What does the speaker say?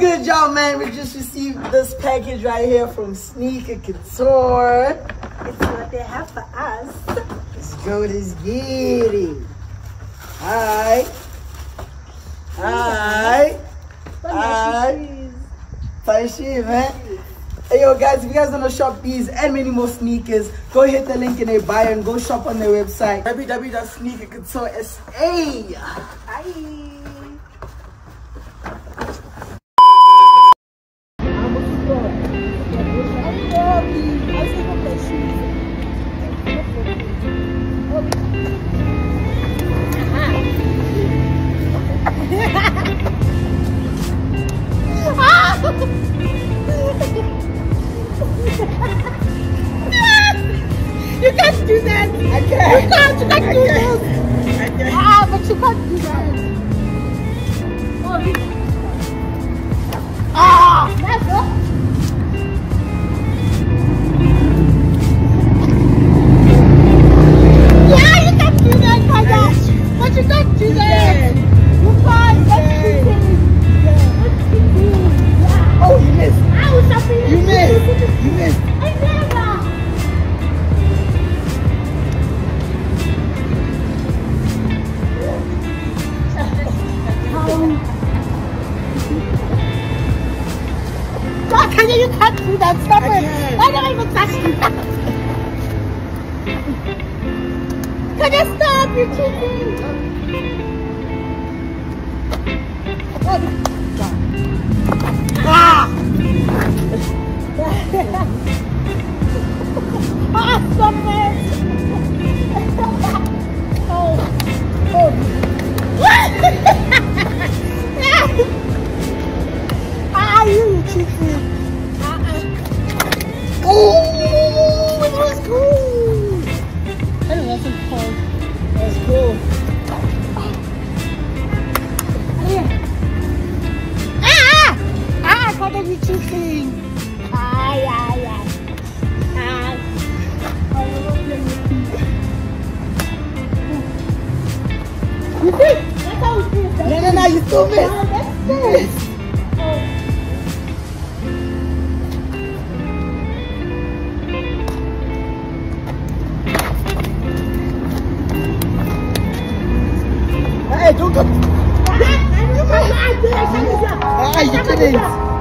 y'all, man, we just received this package right here from Sneaker Couture. It's what they have for us. Let's go, let's get it. Alright. Alright. Alright. Fine shit, man. Hey yo guys, if you guys wanna shop these and many more sneakers, go hit the link in their bio and go shop on their website www.sneakercouture.sa. Bye. You can't do that. I can't. You can't. You can't do can't. that. I can't. Ah, but you can't do that. That. Stop it. can't. I even touched you. Can you stop? You're cheating. Ah, good. missed. Oh. Hey, don't come. Ah, you can't